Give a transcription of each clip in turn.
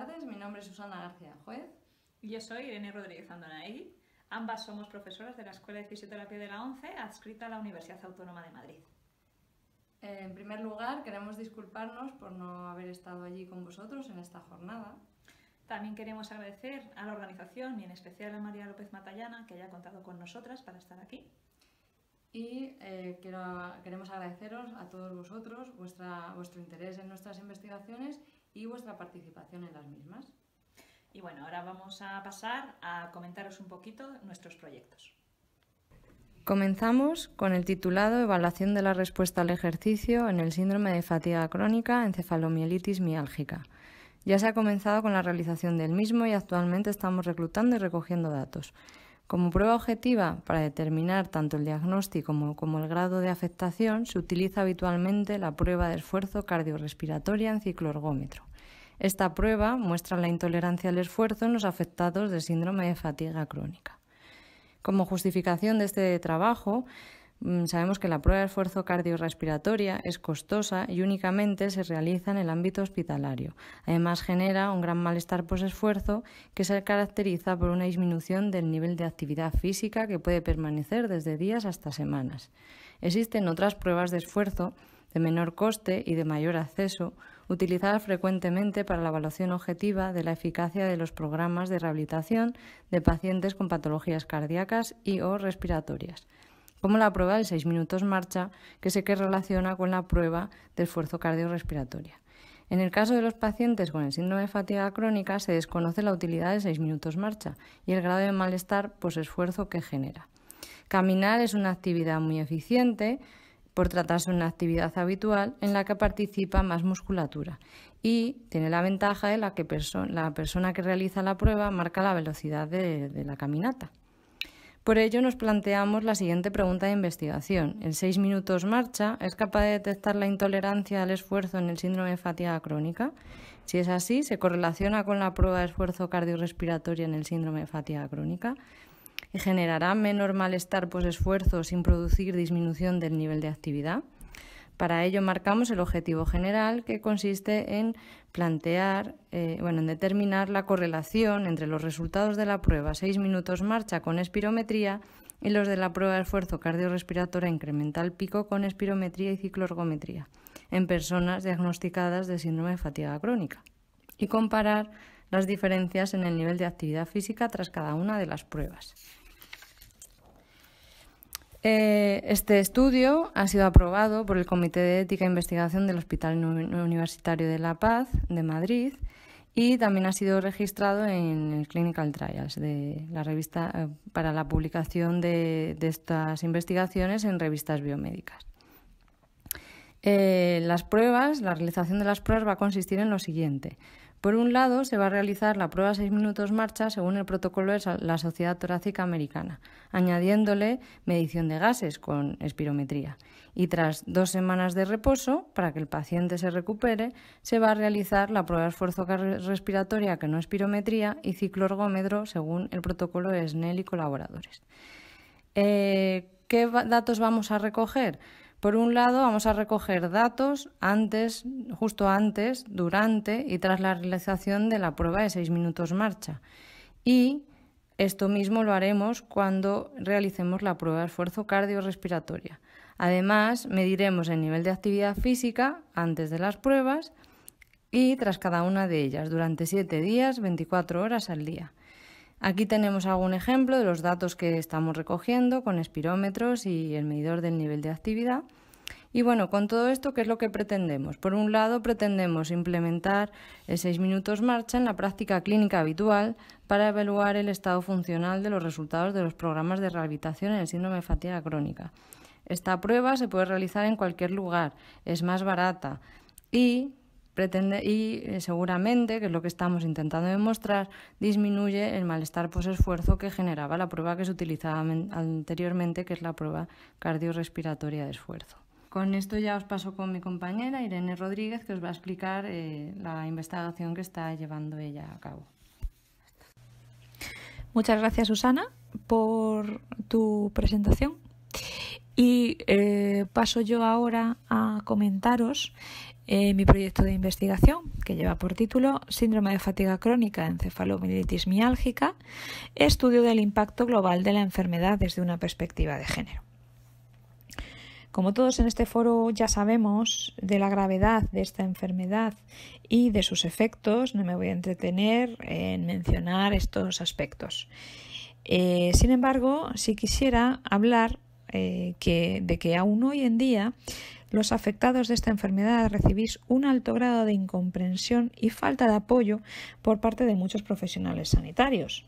Buenas tardes, mi nombre es Susana García Juez. Y yo soy Irene Rodríguez Andonaegui. Ambas somos profesoras de la Escuela de Fisioterapia de la ONCE, adscrita a la Universidad Autónoma de Madrid. En primer lugar, queremos disculparnos por no haber estado allí con vosotros en esta jornada. También queremos agradecer a la organización y en especial a María López Matallana que haya contado con nosotras para estar aquí. Y eh, queremos agradeceros a todos vosotros vuestra, vuestro interés en nuestras investigaciones y vuestra participación en las mismas. Y bueno, ahora vamos a pasar a comentaros un poquito nuestros proyectos. Comenzamos con el titulado Evaluación de la respuesta al ejercicio en el síndrome de fatiga crónica encefalomielitis miálgica. Ya se ha comenzado con la realización del mismo y actualmente estamos reclutando y recogiendo datos. Como prueba objetiva para determinar tanto el diagnóstico como, el grado de afectación, se utiliza habitualmente la prueba de esfuerzo cardiorrespiratoria en cicloergómetro. Esta prueba muestra la intolerancia al esfuerzo en los afectados de síndrome de fatiga crónica. Como justificación de este trabajo, mm, sabemos que la prueba de esfuerzo cardiorrespiratoria es costosa y únicamente se realiza en el ámbito hospitalario. Además, genera un gran malestar posesfuerzo que se caracteriza por una disminución del nivel de actividad física que puede permanecer desde días hasta semanas. Existen otras pruebas de esfuerzo de menor coste y de mayor acceso, utilizadas frecuentemente para la evaluación objetiva de la eficacia de los programas de rehabilitación de pacientes con patologías cardíacas y o respiratorias, como la prueba de 6 minutos marcha, que sé que relaciona con la prueba de esfuerzo cardiorrespiratoria. En el caso de los pacientes con el síndrome de fatiga crónica se desconoce la utilidad de 6 minutos marcha y el grado de malestar esfuerzo que genera. Caminar es una actividad muy eficiente, por tratarse de una actividad habitual en la que participa más musculatura y tiene la ventaja de la que la persona que realiza la prueba marca la velocidad de, la caminata. Por ello nos planteamos la siguiente pregunta de investigación. ¿El 6 minutos marcha es capaz de detectar la intolerancia al esfuerzo en el síndrome de fatiga crónica? Si es así, ¿se correlaciona con la prueba de esfuerzo cardiorrespiratorio en el síndrome de fatiga crónica? Y generará menor malestar esfuerzo sin producir disminución del nivel de actividad. Para ello marcamos el objetivo general que consiste en plantear, eh, bueno, en determinar la correlación entre los resultados de la prueba 6 minutos marcha con espirometría y los de la prueba de esfuerzo cardiorrespiratorio incremental pico con espirometría y cicloergometría en personas diagnosticadas de síndrome de fatiga crónica y comparar las diferencias en el nivel de actividad física tras cada una de las pruebas. Eh, este estudio ha sido aprobado por el Comité de Ética e Investigación del Hospital Universitario de La Paz de Madrid y también ha sido registrado en el Clinical Trials de la revista eh, para la publicación de, estas investigaciones en revistas biomédicas. Eh, las pruebas, la realización de las pruebas va a consistir en lo siguiente. Por un lado, se va a realizar la prueba 6 minutos marcha según el protocolo de la Sociedad Torácica Americana, añadiéndole medición de gases con espirometría. Y tras dos semanas de reposo, para que el paciente se recupere, se va a realizar la prueba de esfuerzo respiratoria que no espirometría y cicloergómetro según el protocolo de SNEL y colaboradores. Eh, ¿Qué datos vamos a recoger? Por un lado, vamos a recoger datos antes, justo antes, durante y tras la realización de la prueba de 6 minutos marcha. Y esto mismo lo haremos cuando realicemos la prueba de esfuerzo cardiorrespiratoria. Además, mediremos el nivel de actividad física antes de las pruebas y tras cada una de ellas durante 7 días, 24 horas al día. Aquí tenemos algún ejemplo de los datos que estamos recogiendo con espirómetros y el medidor del nivel de actividad. Y bueno, con todo esto, ¿qué es lo que pretendemos? Por un lado, pretendemos implementar el 6 minutos marcha en la práctica clínica habitual para evaluar el estado funcional de los resultados de los programas de rehabilitación en el síndrome de fatiga crónica. Esta prueba se puede realizar en cualquier lugar, es más barata y pretende y eh, seguramente, que es lo que estamos intentando demostrar, disminuye el malestar esfuerzo que generaba la prueba que se utilizaba anteriormente, que es la prueba cardiorrespiratoria de esfuerzo. Con esto ya os paso con mi compañera Irene Rodríguez, que os va a explicar eh, la investigación que está llevando ella a cabo. Muchas gracias, Susana, por tu presentación. Y eh, paso yo ahora a comentaros eh, mi proyecto de investigación, que lleva por título Síndrome de fatiga crónica, encefalomielitis miálgica, estudio del impacto global de la enfermedad desde una perspectiva de género. Como todos en este foro ya sabemos de la gravedad de esta enfermedad y de sus efectos, no me voy a entretener en mencionar estos aspectos. Eh, sin embargo, si quisiera hablar eh, de que aún hoy en día los afectados de esta enfermedad recibís un alto grado de incomprensión y falta de apoyo por parte de muchos profesionales sanitarios.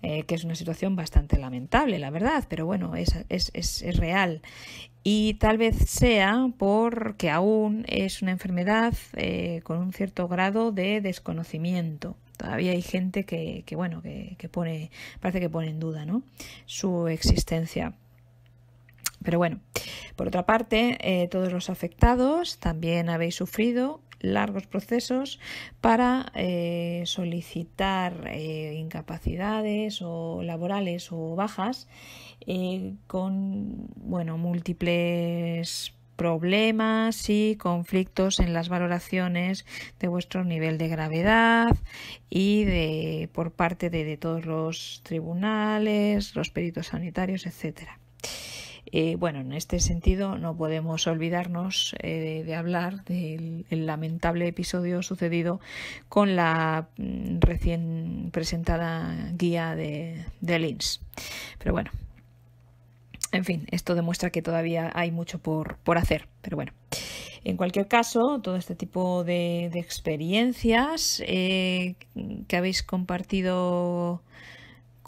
Eh, que es una situación bastante lamentable, la verdad, pero bueno, es, es, real. Y tal vez sea porque aún es una enfermedad eh, con un cierto grado de desconocimiento. Todavía hay gente que, que bueno, que, que, pone, parece que pone en duda ¿no? su existencia. Pero bueno, por otra parte, eh, todos los afectados también habéis sufrido largos procesos para eh, solicitar eh, incapacidades o laborales o bajas con bueno múltiples problemas y conflictos en las valoraciones de vuestro nivel de gravedad y de por parte de, de todos los tribunales, los peritos sanitarios, etcétera. Eh, bueno, en este sentido no podemos olvidarnos eh, de, hablar del lamentable episodio sucedido con la mm, recién presentada guía de, de Lins. Pero bueno, en fin, esto demuestra que todavía hay mucho por, por hacer. Pero bueno. En cualquier caso, todo este tipo de, experiencias eh, que habéis compartido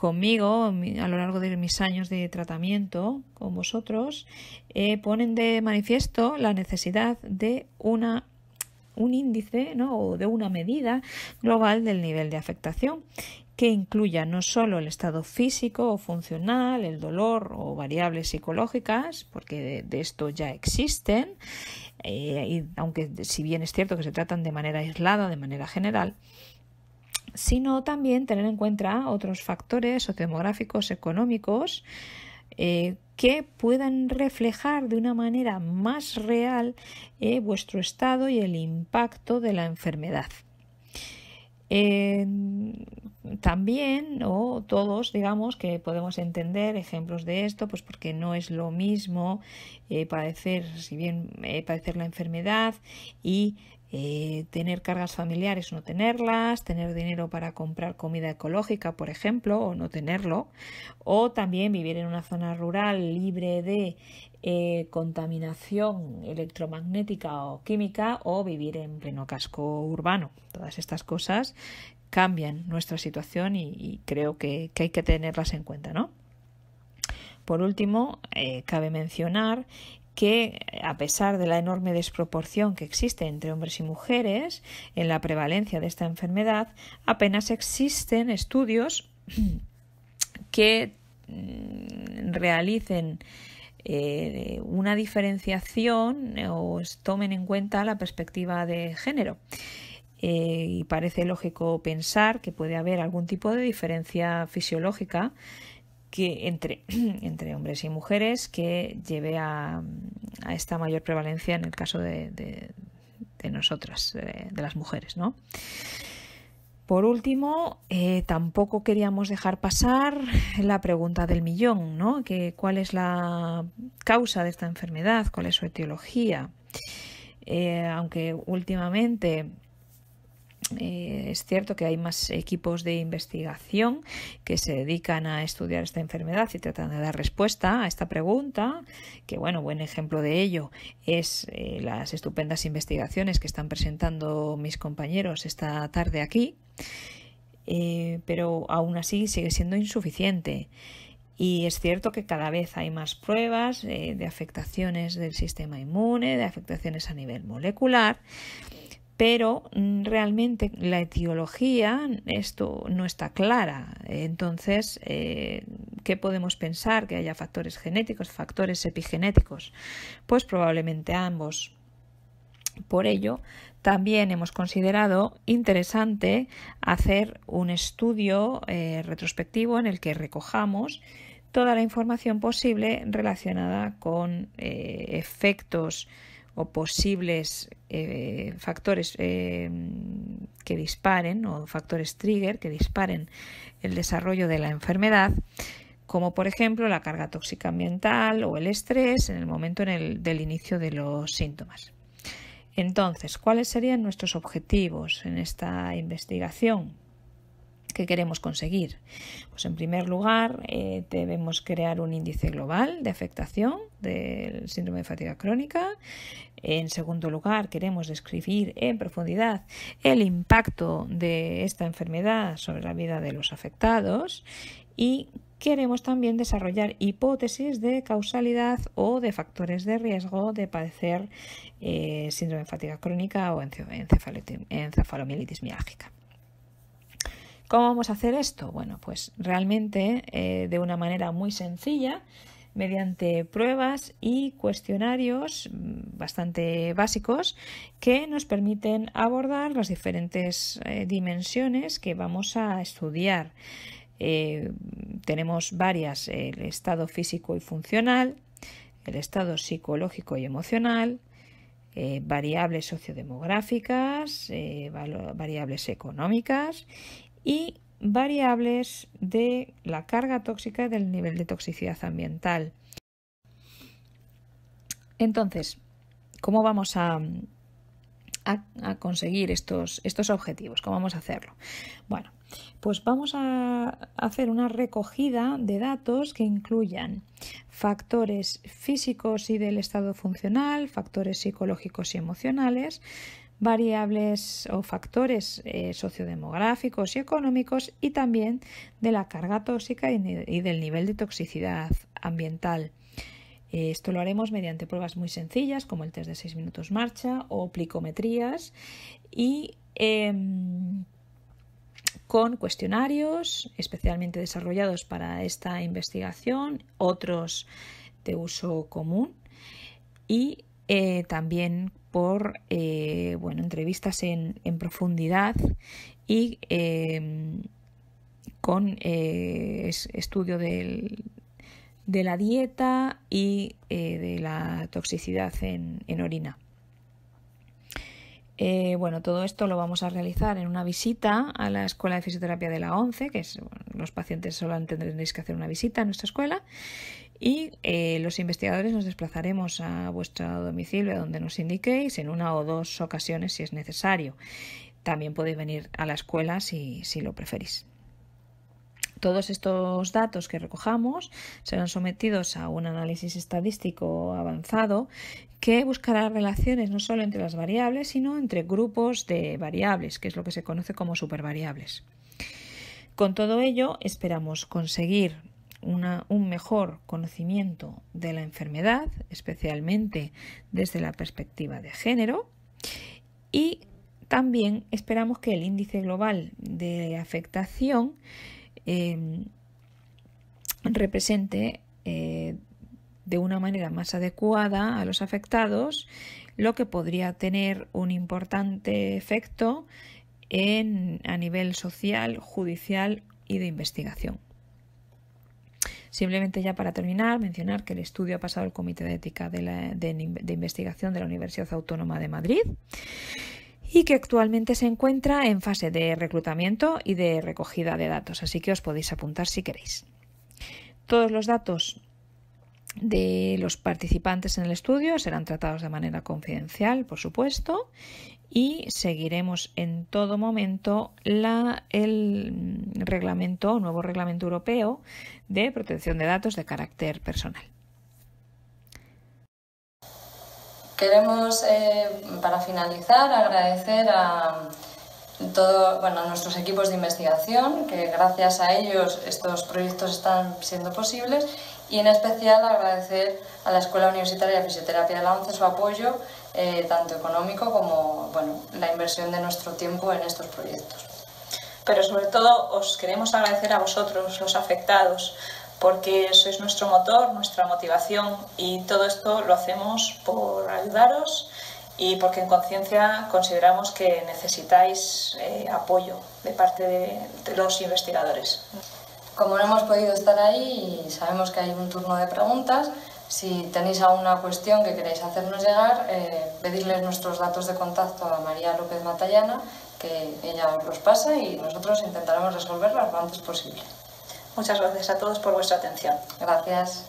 conmigo a lo largo de mis años de tratamiento con vosotros eh, ponen de manifiesto la necesidad de una un índice ¿no? o de una medida global del nivel de afectación que incluya no solo el estado físico o funcional, el dolor o variables psicológicas, porque de, esto ya existen, eh, y aunque si bien es cierto que se tratan de manera aislada, de manera general, sino también tener en cuenta otros factores sociodemográficos, económicos, eh, que puedan reflejar de una manera más real eh, vuestro estado y el impacto de la enfermedad. también, o todos, digamos, que podemos entender ejemplos de esto, pues porque no es lo mismo eh, padecer, si bien padecer la enfermedad y eh, tener cargas familiares o no tenerlas, tener dinero para comprar comida ecológica, por ejemplo, o no tenerlo, o también vivir en una zona rural libre de eh, contaminación electromagnética o química o vivir en pleno casco urbano. Todas estas cosas cambian nuestra situación y, creo que, hay que tenerlas en cuenta, ¿no? Por último, eh, cabe mencionar que a pesar de la enorme desproporción que existe entre hombres y mujeres en la prevalencia de esta enfermedad, apenas existen estudios que mm, realicen eh, una diferenciación o tomen en cuenta la perspectiva de género. Eh, y parece lógico pensar que puede haber algún tipo de diferencia fisiológica que entre, hombres y mujeres que lleve a, esta mayor prevalencia en el caso de, de, nosotras, de, las mujeres, ¿no? Por último, eh, tampoco queríamos dejar pasar la pregunta del millón, ¿no? Que, ¿Cuál es la causa de esta enfermedad? ¿Cuál es su etiología? Eh, aunque últimamente eh, es cierto que hay más equipos de investigación que se dedican a estudiar esta enfermedad y tratan de dar respuesta a esta pregunta, que bueno, buen ejemplo de ello es eh, las estupendas investigaciones que están presentando mis compañeros esta tarde aquí, eh, pero aún así sigue siendo insuficiente. Y es cierto que cada vez hay más pruebas de afectaciones del sistema inmune, de afectaciones a nivel molecular pero mm, realmente la etiología esto no está clara. Entonces, eh, ¿qué podemos pensar? Que haya factores genéticos, factores epigenéticos. Pues probablemente ambos. Por ello, también hemos considerado interesante hacer un estudio eh, retrospectivo en el que recojamos toda la información posible relacionada con eh, efectos o posibles eh, factores eh, que disparen o factores trigger que disparen el desarrollo de la enfermedad, como por ejemplo la carga tóxica ambiental o el estrés en el momento en el, del inicio de los síntomas. Entonces, ¿cuáles serían nuestros objetivos en esta investigación? ¿Qué queremos conseguir? Pues en primer lugar eh, debemos crear un índice global de afectación del síndrome de fatiga crónica. En segundo lugar, queremos describir en profundidad el impacto de esta enfermedad sobre la vida de los afectados y queremos también desarrollar hipótesis de causalidad o de factores de riesgo de padecer eh, síndrome de fatiga crónica o encefalomielitis miálgica. ¿Cómo vamos a hacer esto? Bueno, pues realmente eh, de una manera muy sencilla, mediante pruebas y cuestionarios mm, bastante básicos que nos permiten abordar las diferentes eh, dimensiones que vamos a estudiar. Eh, tenemos varias, el estado físico y funcional, el estado psicológico y emocional, variables sociodemográficas, variables económicas y variables de la carga tóxica y del nivel de toxicidad ambiental. Entonces, ¿cómo vamos a, a, conseguir estos, estos objetivos? ¿Cómo vamos a hacerlo? Bueno, pues vamos a hacer una recogida de datos que incluyan factores físicos y del estado funcional, factores psicológicos y emocionales, variables o factores eh, sociodemográficos y económicos y también de la carga tóxica y, del nivel de toxicidad ambiental. Eh, esto lo haremos mediante pruebas muy sencillas como el test de 6 minutos marcha o plicometrías y em, con cuestionarios especialmente desarrollados para esta investigación, otros de uso común y eh, también por eh, bueno, entrevistas en, profundidad y em, con eh, estudio de la dieta y de la toxicidad en, orina. Bueno, todo esto lo vamos a realizar en una visita a la Escuela de Fisioterapia de la ONCE, que es, los pacientes solo tendréis que hacer una visita a nuestra escuela, y eh, los investigadores nos desplazaremos a vuestro domicilio donde nos indiquéis en una o dos ocasiones si es necesario. También podéis venir a la escuela si, si lo preferís. Todos estos datos que recojamos serán sometidos a un análisis estadístico avanzado que buscará relaciones no solo entre las variables, sino entre grupos de variables, que es lo que se conoce como supervariables. Con todo ello, esperamos conseguir un mejor conocimiento de la enfermedad, especialmente desde la perspectiva de género, y también esperamos que el índice global de afectación em, represente eh, de una manera más adecuada a los afectados, lo que podría tener un importante efecto en, a nivel social, judicial y de investigación. Simplemente ya para terminar, mencionar que el estudio ha pasado al Comité de Ética de, Investigación de la Universidad Autónoma de Madrid y que actualmente se encuentra en fase de reclutamiento y de recogida de datos, así que os podéis apuntar si queréis. Todos los datos de los participantes en el estudio serán tratados de manera confidencial, por supuesto, y seguiremos en todo momento la, el reglamento, nuevo reglamento europeo de protección de datos de carácter personal. Queremos, eh, para finalizar, agradecer a, todo, bueno, a nuestros equipos de investigación, que gracias a ellos estos proyectos están siendo posibles, y en especial agradecer a la Escuela Universitaria de Fisioterapia de la ONCE su apoyo eh, tanto económico como bueno, la inversión de nuestro tiempo en estos proyectos. Pero sobre todo os queremos agradecer a vosotros, los afectados, porque sois nuestro motor, nuestra motivación y todo esto lo hacemos por ayudaros y porque en conciencia consideramos que necesitáis eh, apoyo de parte de los investigadores. Como no hemos podido estar ahí y sabemos que hay un turno de preguntas, si tenéis alguna cuestión que queréis hacernos llegar, eh, pedirles nuestros datos de contacto a María López Matallana, que ella os los pasa y nosotros intentaremos resolverlas lo antes posible. Muchas gracias a todos por vuestra atención. Gracias.